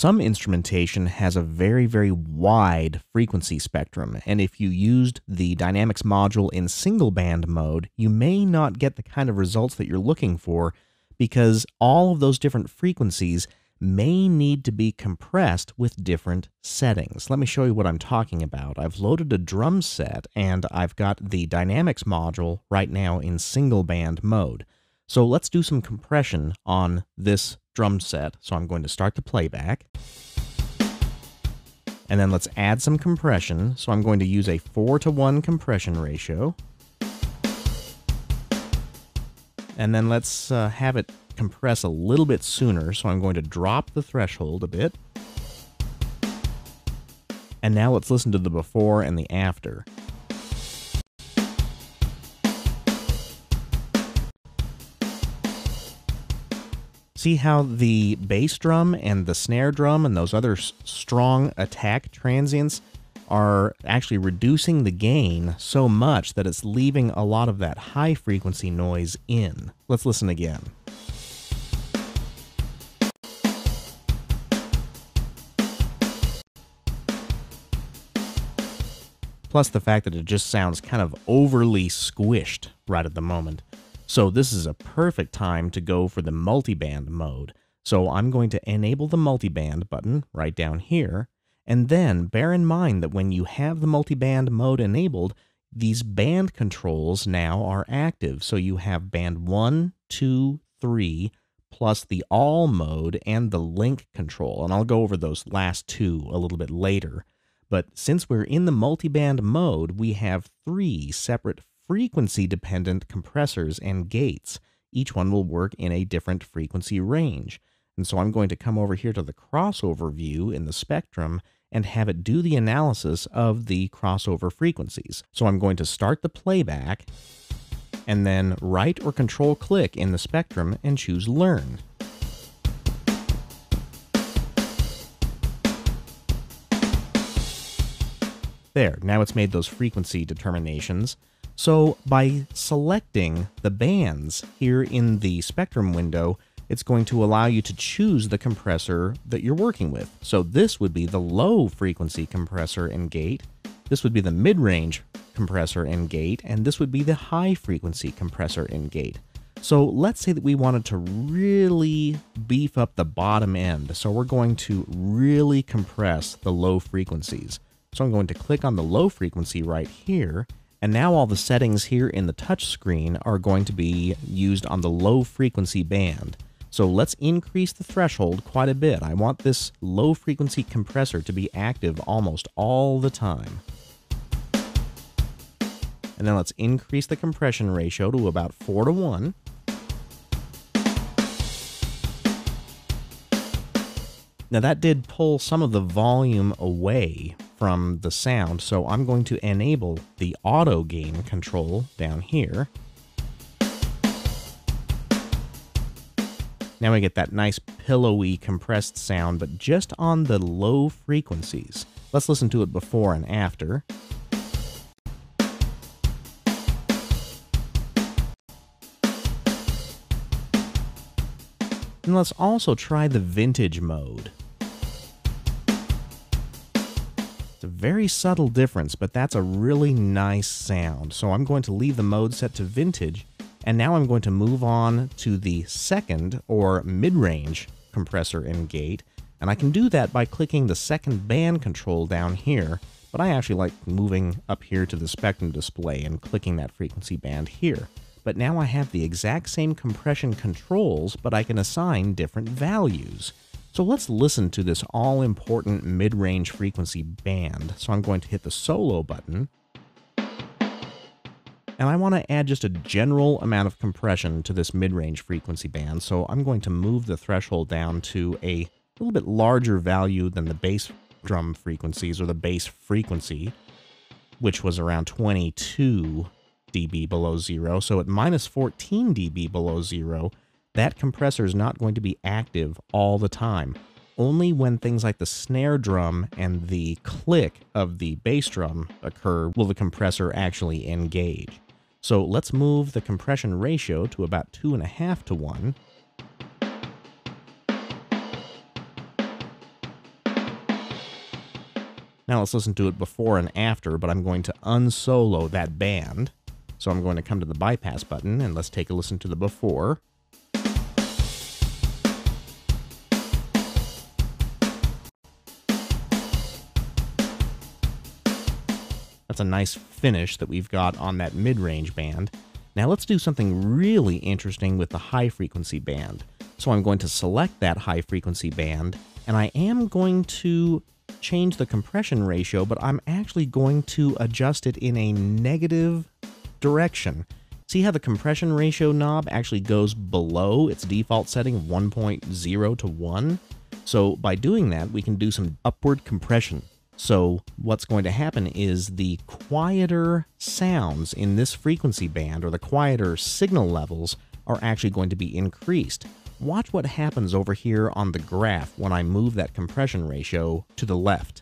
Some instrumentation has a very, very wide frequency spectrum, and if you used the Dynamics module in single band mode, you may not get the kind of results that you're looking for because all of those different frequencies may need to be compressed with different settings. Let me show you what I'm talking about. I've loaded a drum set and I've got the Dynamics module right now in single band mode. So let's do some compression on this drum set. So I'm going to start the playback. And then let's add some compression. So I'm going to use a 4 to 1 compression ratio. And then let's uh, have it compress a little bit sooner, so I'm going to drop the threshold a bit. And now let's listen to the before and the after. See how the bass drum and the snare drum and those other strong attack transients are actually reducing the gain so much that it's leaving a lot of that high frequency noise in. Let's listen again. plus the fact that it just sounds kind of overly squished right at the moment. So this is a perfect time to go for the multiband mode. So I'm going to enable the multiband button right down here, and then bear in mind that when you have the multiband mode enabled, these band controls now are active. So you have band 1, 2, 3, plus the all mode and the link control. And I'll go over those last two a little bit later. But since we're in the multiband mode, we have three separate frequency dependent compressors and gates. Each one will work in a different frequency range. And so I'm going to come over here to the crossover view in the spectrum and have it do the analysis of the crossover frequencies. So I'm going to start the playback and then right or control click in the spectrum and choose learn. There, now it's made those frequency determinations. So by selecting the bands here in the spectrum window, it's going to allow you to choose the compressor that you're working with. So this would be the low frequency compressor and gate, this would be the mid-range compressor and gate, and this would be the high frequency compressor and gate. So let's say that we wanted to really beef up the bottom end. So we're going to really compress the low frequencies. So I'm going to click on the low frequency right here. And now all the settings here in the touch screen are going to be used on the low frequency band. So let's increase the threshold quite a bit. I want this low frequency compressor to be active almost all the time. And then let's increase the compression ratio to about 4 to 1. Now that did pull some of the volume away from the sound. So I'm going to enable the auto gain control down here. Now we get that nice pillowy compressed sound, but just on the low frequencies. Let's listen to it before and after. And let's also try the vintage mode. Very subtle difference, but that's a really nice sound. So I'm going to leave the mode set to vintage, and now I'm going to move on to the second or mid-range compressor and gate, and I can do that by clicking the second band control down here, but I actually like moving up here to the spectrum display and clicking that frequency band here. But now I have the exact same compression controls, but I can assign different values. So let's listen to this all important mid range frequency band. So I'm going to hit the solo button. And I want to add just a general amount of compression to this mid range frequency band. So I'm going to move the threshold down to a little bit larger value than the bass drum frequencies or the bass frequency, which was around 22 dB below zero. So at minus 14 dB below zero, that compressor is not going to be active all the time. Only when things like the snare drum and the click of the bass drum occur will the compressor actually engage. So let's move the compression ratio to about 2.5 to 1. Now let's listen to it before and after, but I'm going to unsolo that band. So I'm going to come to the bypass button and let's take a listen to the before. That's a nice finish that we've got on that mid-range band. Now let's do something really interesting with the high frequency band. So I'm going to select that high frequency band and I am going to change the compression ratio, but I'm actually going to adjust it in a negative direction. See how the compression ratio knob actually goes below its default setting of 1.0 to 1? So by doing that, we can do some upward compression. So what's going to happen is the quieter sounds in this frequency band, or the quieter signal levels, are actually going to be increased. Watch what happens over here on the graph when I move that compression ratio to the left.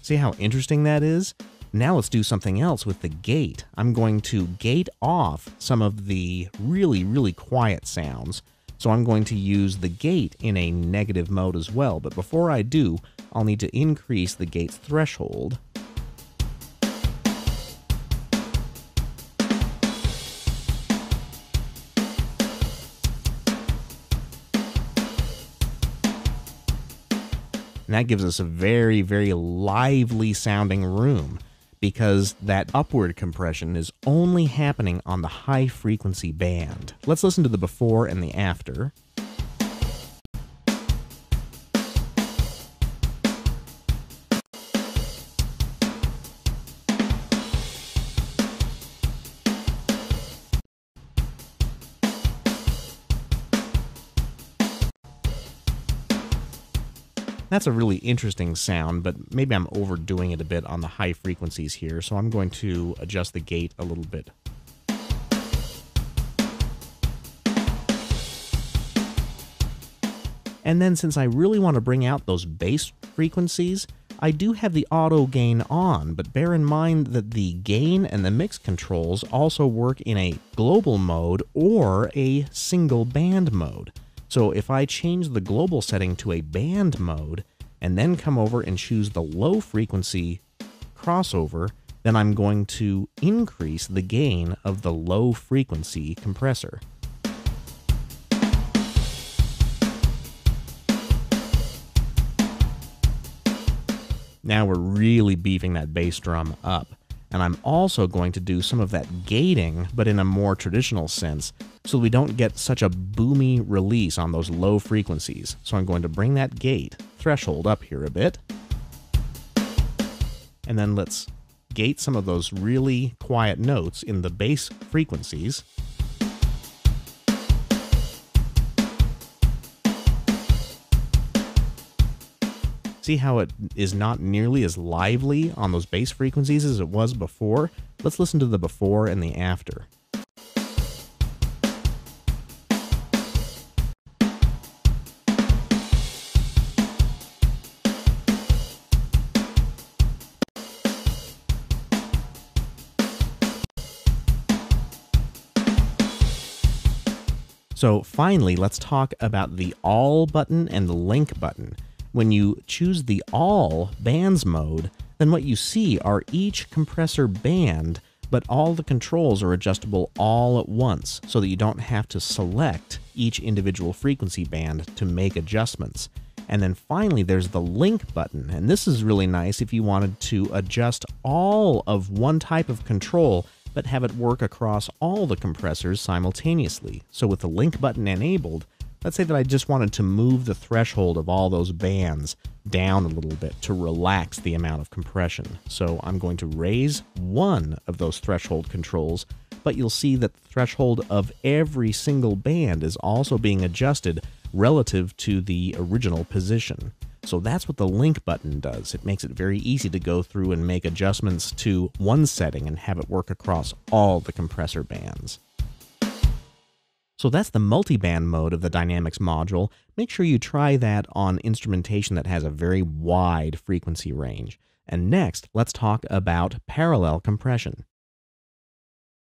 See how interesting that is? Now let's do something else with the gate. I'm going to gate off some of the really, really quiet sounds. So I'm going to use the gate in a negative mode as well. But before I do, I'll need to increase the gate's threshold. And that gives us a very, very lively sounding room because that upward compression is only happening on the high frequency band. Let's listen to the before and the after. That's a really interesting sound, but maybe I'm overdoing it a bit on the high frequencies here, so I'm going to adjust the gate a little bit. And then since I really want to bring out those bass frequencies, I do have the auto gain on, but bear in mind that the gain and the mix controls also work in a global mode or a single band mode. So if I change the global setting to a band mode and then come over and choose the low frequency crossover, then I'm going to increase the gain of the low frequency compressor. Now we're really beefing that bass drum up. And I'm also going to do some of that gating, but in a more traditional sense, so we don't get such a boomy release on those low frequencies. So I'm going to bring that gate threshold up here a bit. And then let's gate some of those really quiet notes in the bass frequencies. See how it is not nearly as lively on those bass frequencies as it was before? Let's listen to the before and the after. So finally, let's talk about the all button and the link button when you choose the all bands mode, then what you see are each compressor band, but all the controls are adjustable all at once so that you don't have to select each individual frequency band to make adjustments. And then finally, there's the link button, and this is really nice if you wanted to adjust all of one type of control but have it work across all the compressors simultaneously. So with the link button enabled, Let's say that I just wanted to move the threshold of all those bands down a little bit to relax the amount of compression. So I'm going to raise one of those threshold controls, but you'll see that the threshold of every single band is also being adjusted relative to the original position. So that's what the link button does. It makes it very easy to go through and make adjustments to one setting and have it work across all the compressor bands. So that's the multiband mode of the Dynamics module. Make sure you try that on instrumentation that has a very wide frequency range. And next, let's talk about parallel compression.